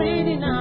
fading now.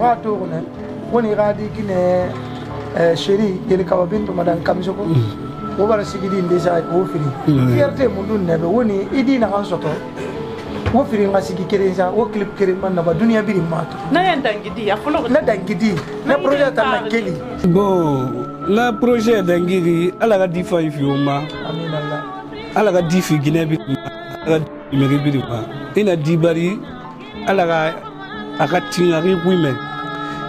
wa togune woni gadi kine sheri yeli kawa bintu madan kamsoko wo bara sigidi ndesa wo firi fierté mu dun nebe woni idi na kan soto wo firi nga sigi keren sa wo clip keren man naba duniya biri mato na yan dangidi afolo na dangidi na projet ta na keli bon na projet dangidi ala ka difa ifi o ma amin allah ala ka difi guinée bi ala ka meri biri ma ina dibari ala ka a ka tin a ka kui mɛn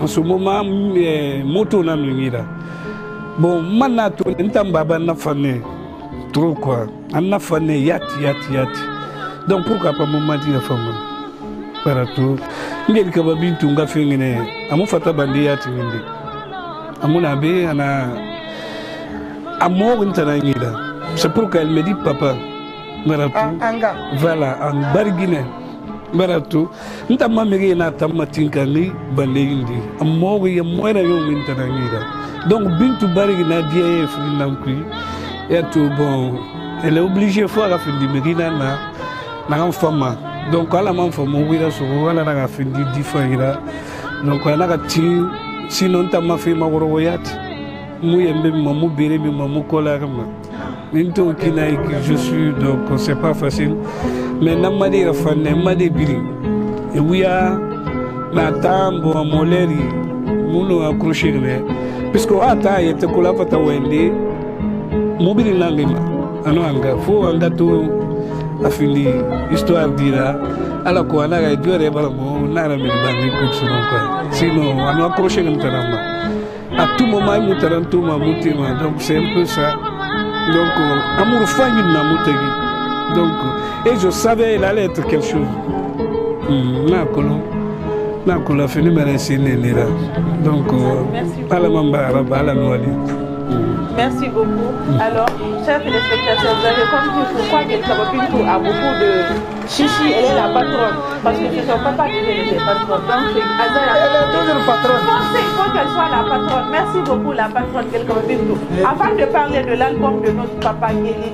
en ce moment eh, moto na mingi la bon ma na to n ta n baba nafa ne trop quoi a nafa ne yati yati yati donc pourquoi pas mo mati nafa mo para to ngeli kaba bintu nga fengene amu fata bandi yati ngende amuna be ana amour ntana ngira c'est pourquoi elle me dit papa Maratou. Ah, Anga. Voilà, en Barguinée. mera tu nta mamiri na tamma tinkani baleindi amori ya moera yo mintanangira donc bintu bari na dia ye frinamkui ya tu bon elle est obligée fo aga findimiri nana naga fama donc ala man fama wira sogo ala naga findi difaira donc anaga tin sinon ntamma fi magorogoyati mu yembe mi ma mu bere mi ma mu kolarima min to kinayi je suis donc c'est pas facile mɛ na made yɛrɛ fanɛ made biri ewuya na tan bɔn mɔlɛri munu a kurushin mɛ piske a ta yɛ tɛ kola fata wɛnde mobili nange ma ano anga fo anga to afili histoire dira ala ko ana ga diore bala mo nara min bangi kutsuno kwa sino ano kurushin mtaramba à tout moment il mutarantu ma mutima donc c'est un peu ça donc euh, amour fanyu na mutegi Donc, et je savais, il allait être quelque chose. Hmm, là, colon. Là, colon, fini, mais là, c'est Donc, euh, à la mamba, à la noalie. Merci beaucoup. Alors, chers téléspectateurs, vous avez compris pourquoi Gaëtan Pinto a beaucoup de chichi. Elle est la patronne. Parce que son papa est le patronne. Donc, Elle est toujours patronne. Il faut soit la patronne. Merci beaucoup, la patronne quelque tout. Avant de parler de l'album de notre papa Géli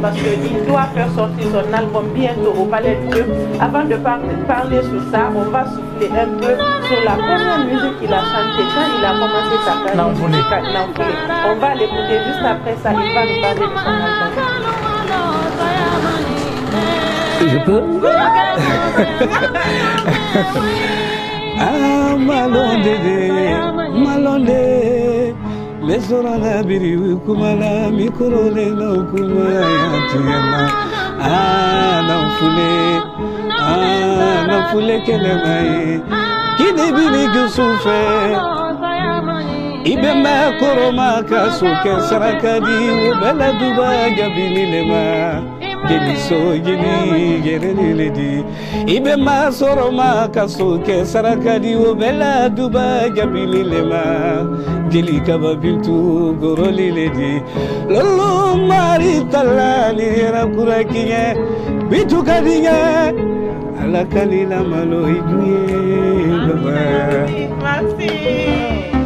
parce qu'il doit faire sortir son album bientôt au Palais de Dieu, avant de parler sur ça, on va souffler un peu sur la première musique qu'il a chantée quand il a commencé sa carrière. On va l'écouter juste après ça. Il va nous parler de son album. Je peux Ah, malonde, malonde. les na mikorole non ya non foulé ah na ah, ibema koroma ka sokɛ saraka o bɛɛ duba jabili lema ma jeliso jeli yɛrɛlele di i bɛ ma sɔrɔ ma so kɛ saraka di o bɛɛ la duba jabili lema ma kaba bintu goroli ledi lolo mari tala ni yɛrɛkura kiɲɛ bitu ka alakalila ɲɛ ala malo i dun ye